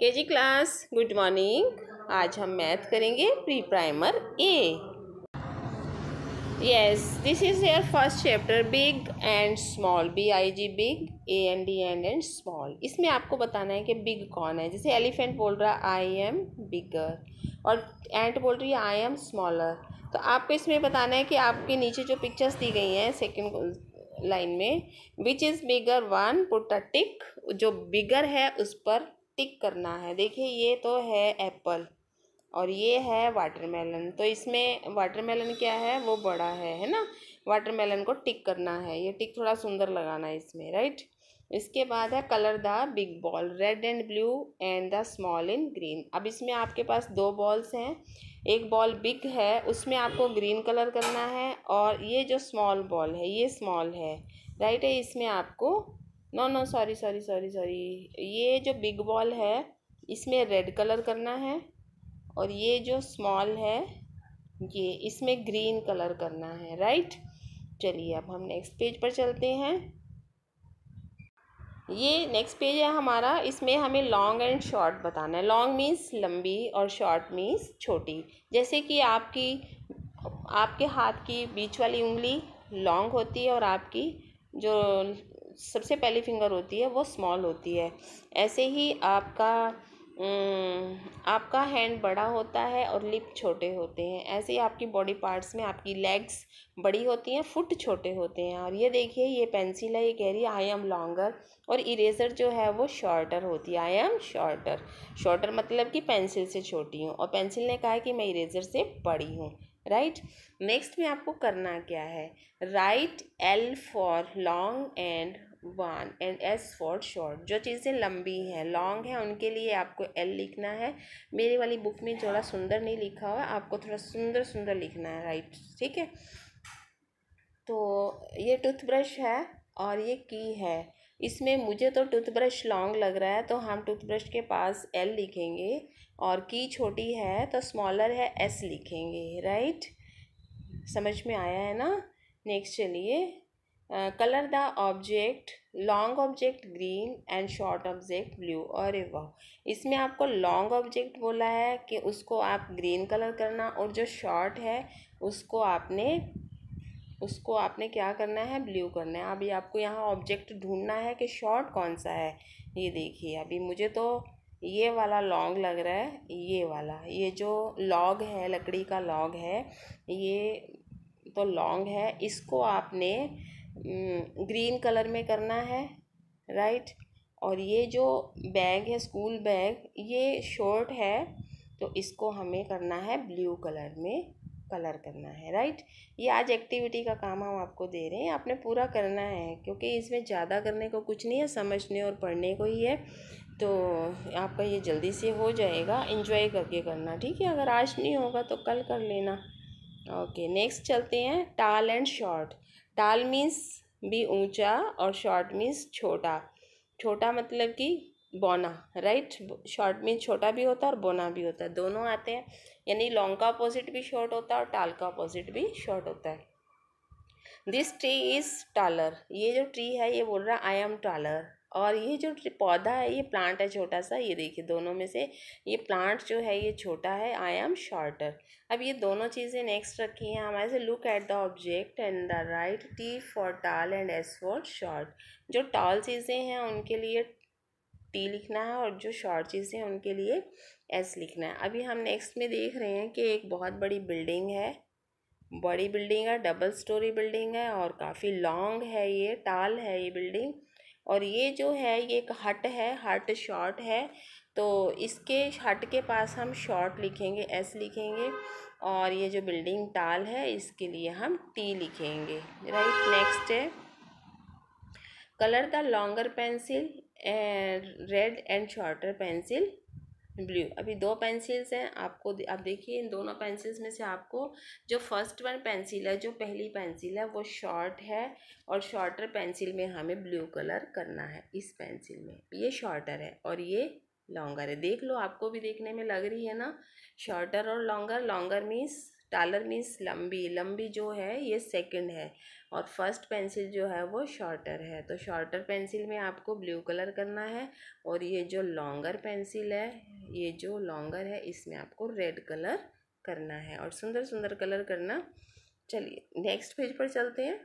के जी class, good morning. आज हम मैथ करेंगे pre primer a yes this is your first chapter big and small B I G big A N D and and small इसमें आपको बताना है कि बिग कौन है। जैसे एलिफेंट बोल रहा आई एम बिगर और एंट बोल रही है आई एम स्मॉलर तो आपको इसमें बताना है कि आपके नीचे जो पिक्चर्स दी गई हैं सेकेंड लाइन में which is bigger one put tick जो बिगर है, उस पर टिक करना है। देखिए, ये तो है एप्पल और ये है वाटरमेलन। तो इसमें वाटरमेलन क्या है? वो बड़ा है है ना? वाटरमेलन को टिक करना है। ये टिक थोड़ा सुंदर लगाना है इसमें, राइट? इसके बाद है colour the big ball, red and blue and the small in green. अब इसमें आपके पास दो बॉल्स हैं। एक बॉल बिग है, उसमें आपको ग्रीन कलर करना है और ये जो स्मॉल बॉल है, ये स्मॉल है, राइट? है इसमें आपको no no sorry sorry sorry sorry ये जो बिग बॉल है, इसमें रेड कलर करना है और ये जो स्मॉल है, ये इसमें ग्रीन कलर करना है राइट चलिए अब हम नेक्स्ट पेज पर चलते हैं। ये नेक्स्ट पेज है हमारा, इसमें हमें लॉन्ग एंड शॉर्ट बताना है। लॉन्ग मीन्स लंबी और शॉर्ट मीन्स छोटी। जैसे कि आपकी, आपके हाथ की बीच वाली उंगली लॉन्ग होती है और आपकी जो सबसे पहली फिंगर होती है, वो स्मॉल होती है। ऐसे ही आपका आपका हैंड बड़ा होता है और लिप छोटे होते हैं। ऐसे ही आपकी बॉडी पार्ट्स में आपकी लेग्स बड़ी होती हैं फुट छोटे होते हैं। और ये देखिए, ये पेंसिल है, ये कह रही है आई एम लॉन्गर और इरेज़र जो है, वो शॉर्टर होती है। आई एम शॉर्टर शॉर्टर मतलब कि पेंसिल से छोटी हूँ। और पेंसिल ने कहा है कि मैं इरेज़र से बड़ी हूँ। राइट नेक्स्ट में आपको करना क्या है? Right L for long and one and S for short जो चीज़ें लंबी हैं लॉन्ग हैं, उनके लिए आपको एल लिखना है। मेरी वाली बुक में थोड़ा सुंदर नहीं लिखा हुआ, आपको थोड़ा सुंदर सुंदर लिखना है राइट ठीक है? तो ये टूथब्रश है और ये की है। इसमें मुझे तो टूथब्रश लॉन्ग लग रहा है तो हम टूथब्रश के पास एल लिखेंगे और की छोटी है तो स्मॉलर है एस लिखेंगे राइट समझ में आया है ना? नेक्स्ट चलिए। Colour the object long object green and short object blue और वाह इसमें आपको लॉन्ग ऑब्जेक्ट बोला है कि उसको आप ग्रीन कलर करना और जो शॉर्ट है, उसको आपने उसको आपने क्या करना है ब्लू करना है। अभी आपको यहाँ ऑब्जेक्ट ढूंढना है कि शॉर्ट कौन सा है। ये देखिए, अभी मुझे तो ये वाला लॉन्ग लग रहा है, ये वाला। ये जो लॉग है, लकड़ी का लॉग है, ये तो लॉन्ग है। इसको आपने ग्रीन कलर में करना है, राइट? और ये जो बैग है, स्कूल बैग, ये शॉर्ट है तो इसको हमें करना है ब्लू कलर में कलर करना है, राइट? ये आज एक्टिविटी का काम हम आपको दे रहे हैं, आपने पूरा करना है, क्योंकि इसमें ज़्यादा करने को कुछ नहीं है, समझने और पढ़ने को ही है तो आपका ये जल्दी से हो जाएगा इन्जॉय करके करना, ठीक है? अगर आज नहीं होगा तो कल कर लेना। ओके नेक्स्ट चलते हैं टाल एंड शॉर्ट टाल मीन्स भी ऊँचा और शॉर्ट मीन्स छोटा। छोटा मतलब कि बोना राइट शॉर्ट मीन्स छोटा भी होता है और बोना भी होता है। दोनों आते हैं। यानी लॉन्ग का अपोजिट भी शॉर्ट होता है और टाल का अपोजिट भी शॉर्ट होता है। दिस ट्री इज़ टालर ये जो ट्री है, ये बोल रहा है आई एम टालर और ये जो पौधा है, ये प्लांट है छोटा सा ये देखिए दोनों में से, ये प्लांट जो है, ये छोटा है आई एम शॉर्टर अब ये दोनों चीज़ें नेक्स्ट रखी हैं हमारे से look at the object and the right T for tall and S for short जो टॉल चीज़ें हैं, उनके लिए टी लिखना है और जो शॉर्ट चीज़ें हैं, उनके लिए एस लिखना है। अभी हम नेक्स्ट में देख रहे हैं कि एक बहुत बड़ी बिल्डिंग है। बड़ी बिल्डिंग है डबल स्टोरी बिल्डिंग है और काफ़ी लॉन्ग है ये टाल है ये बिल्डिंग और ये जो है, ये एक हट है, हट शॉर्ट है। तो इसके हट के पास हम शॉर्ट लिखेंगे, एस लिखेंगे और ये जो बिल्डिंग टाल है, इसके लिए हम टी लिखेंगे। राइट, नेक्स्ट है। Colour the longer pencil red and shorter pencil. Blue. अभी दो पेंसिल्स हैं, आपको आप देखिए, इन दोनों पेंसिल्स में से आपको जो फ़र्स्ट वन पेंसिल है, जो पहली पेंसिल है, वो शॉर्ट है और शॉर्टर पेंसिल में हमें ब्लू कलर करना है इस पेंसिल में। ये शॉर्टर है और ये लॉन्गर है। देख लो, आपको भी देखने में लग रही है ना? शॉर्टर और longer. Longer means, taller means लंबी। लंबी जो है, ये सेकंड है। और फ़र्स्ट पेंसिल जो है वो शॉर्टर है। तो शॉर्टर पेंसिल में आपको ब्लू कलर करना है और ये जो लॉन्गर पेंसिल है, ये जो लॉन्गर है, इसमें आपको रेड कलर करना है और सुंदर सुंदर कलर करना। चलिए, नेक्स्ट पेज पर चलते हैं।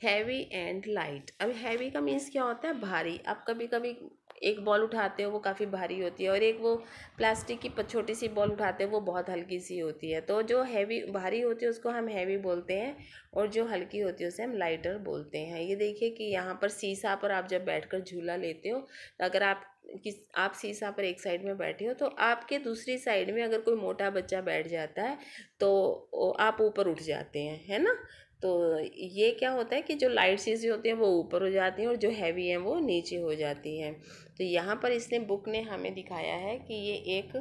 हैवी एंड लाइट अब हैवी का मीन्स क्या होता है? भारी। आप कभी कभी एक बॉल उठाते हो, वो काफ़ी भारी होती है और एक वो प्लास्टिक की छोटी सी बॉल उठाते हो, वो बहुत हल्की सी होती है। तो जो हैवी भारी होती है, उसको हम हैवी बोलते हैं और जो हल्की होती है, उसे हम लाइटर बोलते हैं। ये देखिए कि यहाँ पर सीसा पर आप जब बैठकर झूला लेते हो, अगर आप किस, आप सीसा पर एक साइड में बैठे हो तो आपके दूसरी साइड में अगर कोई मोटा बच्चा बैठ जाता है तो आप ऊपर उठ जाते हैं, है ना? तो ये क्या होता है कि जो लाइट चीज़ें होती हैं वो ऊपर हो जाती हैं और जो हैवी हैं वो नीचे हो जाती हैं। तो यहाँ पर इसने बुक ने हमें दिखाया है कि ये एक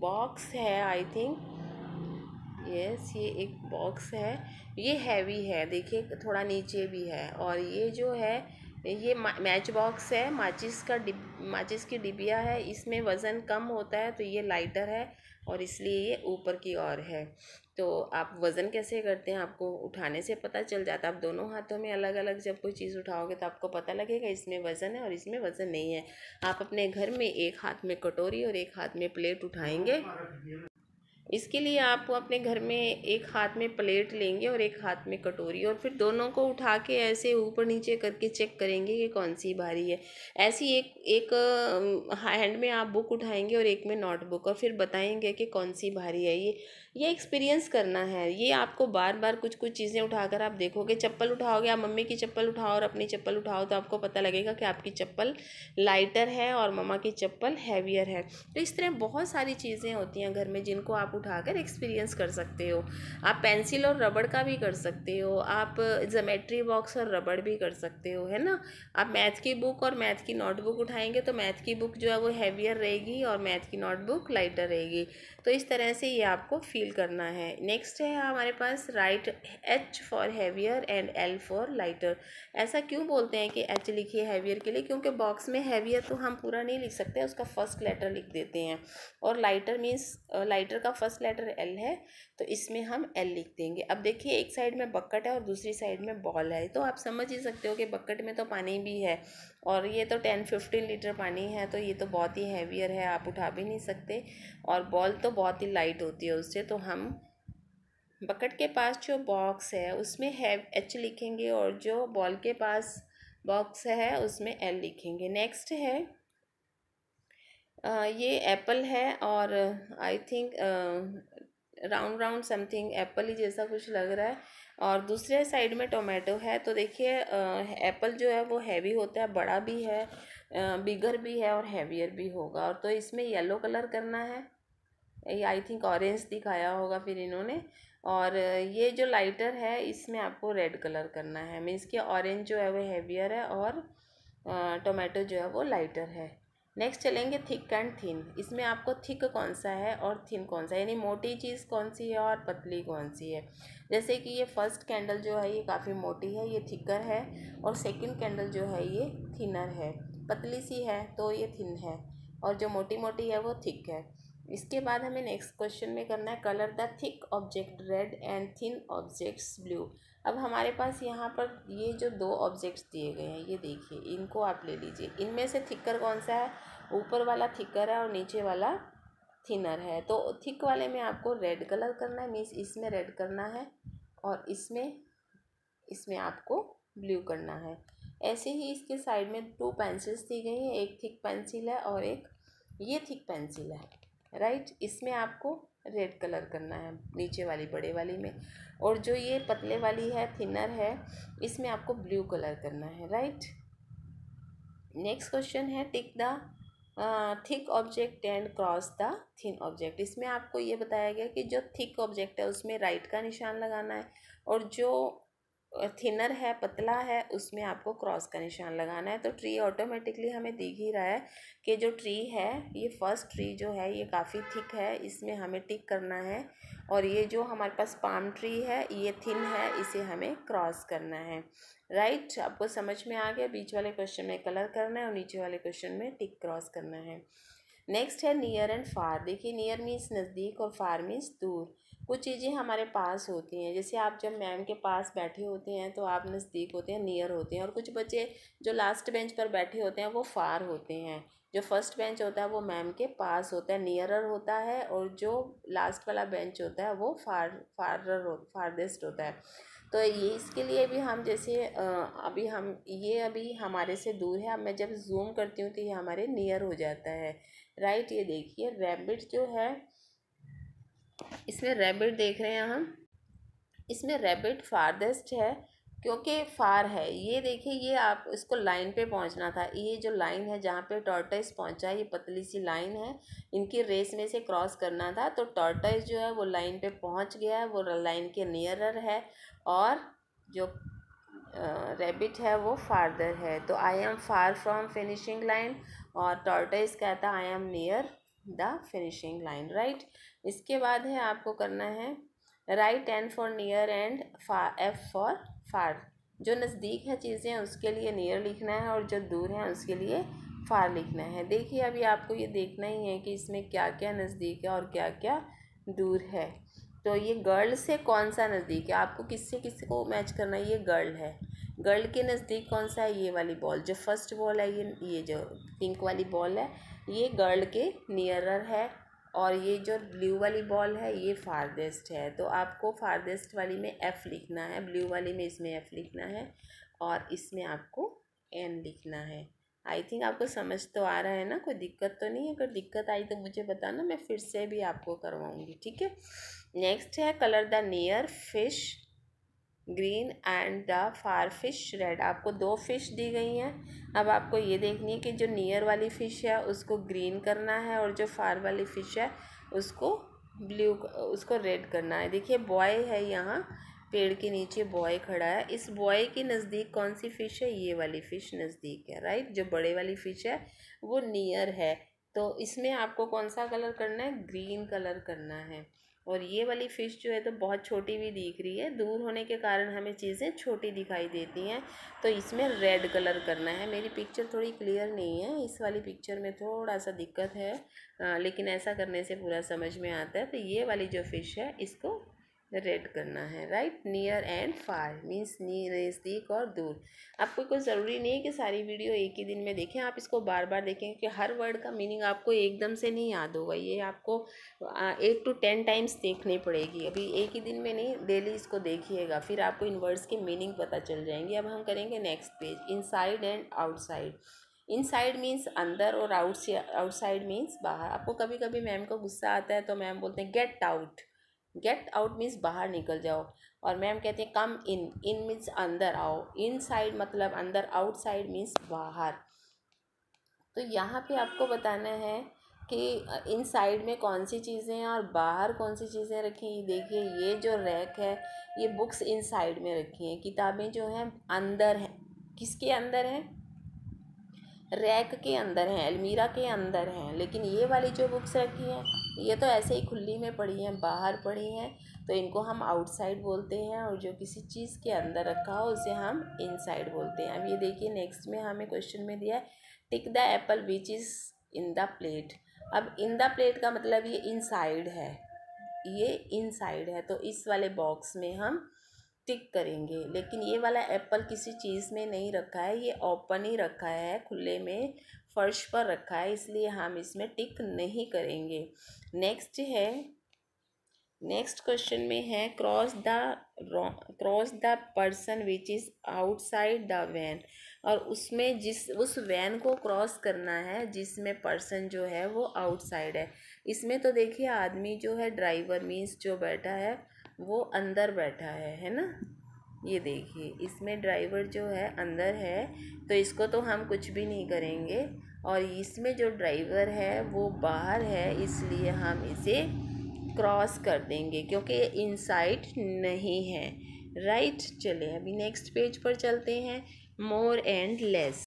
बॉक्स है आई थिंक यस ये एक बॉक्स है। ये हैवी है, देखिए, थोड़ा नीचे भी है। और ये जो है, ये मैच बॉक्स है माचिस का डिब माचिस की डिबिया है। इसमें वज़न कम होता है तो ये लाइटर है और इसलिए ये ऊपर की ओर है। तो आप वज़न कैसे करते हैं? आपको उठाने से पता चल जाता है। आप दोनों हाथों में अलग अलग जब कोई चीज़ उठाओगे तो आपको पता लगेगा इसमें वज़न है और इसमें वज़न नहीं है। आप अपने घर में एक हाथ में कटोरी और एक हाथ में प्लेट उठाएँगे। इसके लिए आप अपने घर में एक हाथ में प्लेट लेंगे और एक हाथ में कटोरी और फिर दोनों को उठा के ऐसे ऊपर नीचे करके चेक करेंगे कि कौन सी भारी है। ऐसी एक एक हैंड में आप बुक उठाएँगे और एक में नोटबुक और फिर बताएँगे कि कौन सी भारी है ये। ये एक्सपीरियंस करना है। ये आपको बार बार कुछ कुछ चीज़ें उठाकर आप देखोगे। चप्पल उठाओगे, आप मम्मी की चप्पल उठाओ और अपनी चप्पल उठाओ तो आपको पता लगेगा कि आपकी चप्पल लाइटर है और मम्मा की चप्पल हैवियर है। तो इस तरह बहुत सारी चीज़ें होती हैं घर में जिनको आप उठाकर एक्सपीरियंस कर सकते हो। आप पेंसिल और रबड़ का भी कर सकते हो। आप जोमेट्री बॉक्स और रबड़ भी कर सकते हो, है ना? आप मैथ की बुक और मैथ की नोटबुक उठाएँगे तो मैथ की बुक जो है वो हैवियर रहेगी और मैथ की नोटबुक लाइटर रहेगी। तो इस तरह से ये आपको फील करना है। नेक्स्ट है हमारे पास right H for heavier and L for lighter ऐसा क्यों बोलते हैं कि एच लिखिए हैवियर के लिए? क्योंकि बॉक्स में हैवियर तो हम पूरा नहीं लिख सकते, उसका फ़र्स्ट लेटर लिख देते हैं। और लाइटर मीन्स लाइटर का फ़र्स्ट लेटर एल है तो इसमें हम एल लिख देंगे। अब देखिए, एक साइड में बकेट है और दूसरी साइड में बॉल है। तो आप समझ ही सकते हो कि बकेट में तो पानी भी है। और ये तो टेन फिफ्टीन लीटर पानी है तो ये तो बहुत ही हैवियर है आप उठा भी नहीं सकते। और बॉल तो बहुत ही लाइट होती है उससे तो हम बकेट के पास जो बॉक्स है उसमें हैव एच लिखेंगे और जो बॉल के पास बॉक्स है उसमें एल लिखेंगे। नेक्स्ट है आ, ये एप्पल है और I think round round something apple ही जैसा कुछ लग रहा है। और दूसरे साइड में टोमेटो है तो देखिए एप्पल जो है वो हैवी होता है, बड़ा भी है बिगर भी है और हैवियर भी होगा। और तो इसमें येलो कलर करना है। ये आई थिंक ऑरेंज दिखाया होगा फिर इन्होंने। और ये जो लाइटर है, इसमें आपको रेड कलर करना है। मीन्स कि ऑरेंज जो है वो हैवियर है और टोमेटो जो है वो लाइटर है। नेक्स्ट चलेंगे थिक एंड थिन इसमें आपको थिक कौन सा है और थिन कौन सा है? यानी मोटी चीज़ कौन सी है और पतली कौन सी है? जैसे कि ये फ़र्स्ट कैंडल जो है, ये काफ़ी मोटी है, ये थिकर है और सेकंड कैंडल जो है, ये थिनर है। पतली सी है तो ये थिन है और जो मोटी मोटी है वो थिक है। इसके बाद हमें नेक्स्ट क्वेश्चन में करना है colour the thick object red and thin objects blue अब हमारे पास यहाँ पर ये जो दो ऑब्जेक्ट्स दिए गए हैं, ये देखिए, इनको आप ले लीजिए। इनमें से थिकर कौन सा है? ऊपर वाला थिकर है और नीचे वाला थिनर है। तो थिक वाले में आपको रेड कलर करना है मीन्स इसमें रेड करना है और इसमें इसमें आपको ब्लू करना है। ऐसे ही इसके साइड में टू पेंसिल्स दी गई हैं, एक थिक पेंसिल है और एक, ये थिक पेंसिल है। राइट? इसमें आपको रेड कलर करना है, नीचे वाली, बड़े वाली में। और जो ये पतले वाली है, थिनर है, इसमें आपको ब्लू कलर करना है, राइट? नेक्स्ट क्वेश्चन है, tick the thick object and cross the thin object. इसमें आपको ये बताया गया कि जो थिक ऑब्जेक्ट है, उसमें राइट का निशान लगाना है और जो थिनर है, पतला है, उसमें आपको क्रॉस का निशान लगाना है। तो ट्री ऑटोमेटिकली हमें दिख ही रहा है कि जो ट्री है, ये फ़र्स्ट ट्री जो है, ये काफ़ी थिक है, इसमें हमें टिक करना है। और ये जो हमारे पास पाम ट्री है, ये थिन है, इसे हमें क्रॉस करना है। राइट? right? आपको समझ में आ गया? बीच वाले क्वेश्चन में कलर करना है और नीचे वाले क्वेश्चन में टिक क्रॉस करना है। नेक्स्ट है नियर एंड फार। देखिए, नियर मीन्स नज़दीक और फार मीन्स दूर। कुछ चीज़ें हमारे पास होती हैं, जैसे आप जब मैम के पास बैठे होते हैं तो आप नज़दीक होते हैं, नियर होते हैं, और कुछ बच्चे जो लास्ट बेंच पर बैठे होते हैं, वो फार होते हैं। जो फ़र्स्ट बेंच होता है, वो मैम के पास होता है, नियरर होता है, और जो लास्ट वाला बेंच होता है, वो फार फारर हो, फारदेस्ट होता है। तो ये इसके लिए भी हम जैसे अभी हम, ये अभी हमारे से दूर है, अब मैं जब जूम करती हूँ तो ये हमारे नियर हो जाता है। राइट, ये देखिए, रैबिट जो है इसमें रैबिट देख रहे हैं हम। इसमें रैबिट फारदेस्ट है, क्योंकि फार है। ये देखिए, ये आप इसको लाइन पे पहुँचना था। ये जो लाइन है जहाँ पे टॉर्टाइस पहुँचा है ये पतली सी लाइन है। इनकी रेस में से क्रॉस करना था तो टॉर्टाइस जो है वो लाइन पे पहुँच गया है। वो लाइन के नियरर है और जो रेबिट है वो फारदर है। तो I am far from finishing line और टॉर्टाइस कहता I am near the finishing line right इसके बाद है आपको करना है right and for near and फा एफ़ फॉर फार जो नज़दीक है चीज़ें, उसके लिए नियर लिखना है और जो दूर हैं, उसके लिए फार लिखना है। देखिए, अभी आपको ये देखना ही है कि इसमें क्या क्या नज़दीक है और क्या क्या दूर है। तो ये गर्ल से कौन सा नज़दीक है? आपको किससे किससे को मैच करना है? ये गर्ल है। गर्ल के नज़दीक कौन सा है? ये वाली बॉल जो फ़र्स्ट बॉल है, ये ये जो पिंक वाली बॉल है, ये गर्ल के नियरर है। और ये जो ब्लू वाली बॉल है, ये फारदेस्ट है। तो आपको फारदेस्ट वाली में एफ़ लिखना है, ब्लू वाली में इसमें एफ़ लिखना है और इसमें आपको एन लिखना है। आई थिंक आपको समझ तो आ रहा है ना, कोई दिक्कत तो नहीं है, अगर दिक्कत आई तो मुझे बताना, मैं फिर से भी आपको करवाऊँगी, ठीक है? नेक्स्ट है colour the near fish green and the far fish red. आपको दो फ़िश दी गई हैं। अब आपको ये देखनी है कि जो नियर वाली फ़िश है, उसको ग्रीन करना है और जो फार वाली फ़िश है, उसको ब्लू उसको रेड करना है। देखिए, बॉय है यहाँ, पेड़ के नीचे बॉय खड़ा है। इस बॉय के नज़दीक कौन सी फ़िश है? ये वाली फ़िश नज़दीक है, राइट? जो बड़े वाली फ़िश है, वो नियर है। तो इसमें आपको कौन सा कलर करना है? ग्रीन कलर करना है। और ये वाली फ़िश जो है तो बहुत छोटी भी दिख रही है। दूर होने के कारण हमें चीज़ें छोटी दिखाई देती हैं। तो इसमें रेड कलर करना है। मेरी पिक्चर थोड़ी क्लियर नहीं है। इस वाली पिक्चर में थोड़ा सा दिक्कत है। आ, लेकिन ऐसा करने से पूरा समझ में आता है। तो ये वाली जो फ़िश है इसको रेड करना है right near and far means नज़दीक और दूर। आपको कोई ज़रूरी नहीं है कि सारी वीडियो एक ही दिन में देखें। आप इसको बार बार देखें क्योंकि हर वर्ड का मीनिंग आपको एकदम से नहीं याद होगा। ये आपको एट टू टेन टाइम्स देखनी पड़ेगी। अभी एक ही दिन में नहीं डेली इसको देखिएगा। फिर आपको इन वर्ड्स के मीनिंग पता चल जाएँगे। अब हम करेंगे next page inside and outside inside means अंदर और आउट आउटसाइड मीन्स बाहर। आपको कभी कभी मैम को गुस्सा आता है तो मैम बोलते हैं get out get out means बाहर निकल जाओ। और मैम कहते हैं, कम इन इन मीन्स अंदर आओ। इन साइड मतलब अंदर, आउटसाइड मीन्स बाहर। तो यहाँ पे आपको बताना है कि इन साइड में कौन सी चीज़ें हैं और बाहर कौन सी चीज़ें रखी हैं। देखिए, ये जो रैक है, ये बुक्स इन साइड में रखी हैं। किताबें जो हैं, अंदर हैं। किसके अंदर हैं? रैक के अंदर हैं, अलमीरा के अंदर हैं। लेकिन ये वाली जो बुक्स रखी हैं ये तो ऐसे ही खुली में पड़ी हैं, बाहर पड़ी हैं तो इनको हम आउटसाइड बोलते हैं और जो किसी चीज़ के अंदर रखा हो उसे हम इनसाइड बोलते हैं। अब ये देखिए नेक्स्ट में हमें क्वेश्चन में दिया है, tick the apple which is in the plate. अब इन द प्लेट का मतलब ये इनसाइड है। ये इनसाइड है तो इस वाले बॉक्स में हम टिक करेंगे। लेकिन ये वाला एप्पल किसी चीज़ में नहीं रखा है, ये ओपन ही रखा है, खुले में फर्श पर रखा है, इसलिए हम इसमें टिक नहीं करेंगे। नेक्स्ट है नेक्स्ट क्वेश्चन में है cross the cross the person which is outside the van और उसमें जिस, उस वैन को क्रॉस करना है, जिसमें पर्सन जो है वो आउटसाइड है। इसमें तो देखिए, आदमी जो है ड्राइवर मीन्स जो बैठा है, वो अंदर बैठा है है ना? ये देखिए, इसमें ड्राइवर जो है, अंदर है तो इसको तो हम कुछ भी नहीं करेंगे। और इसमें जो ड्राइवर है, वो बाहर है, इसलिए हम इसे क्रॉस कर देंगे, क्योंकि ये इनसाइड नहीं है। राइट चले, अभी नेक्स्ट पेज पर चलते हैं। More and less